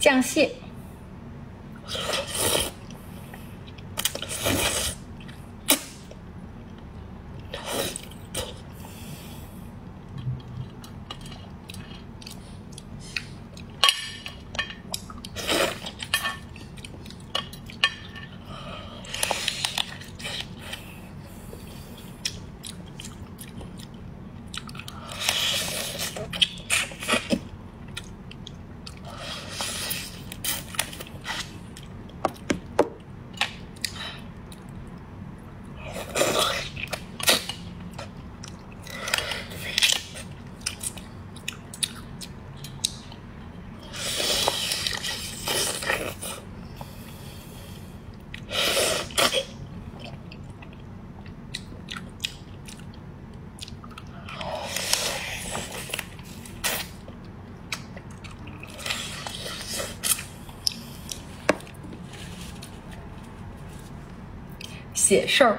酱蟹。写事儿。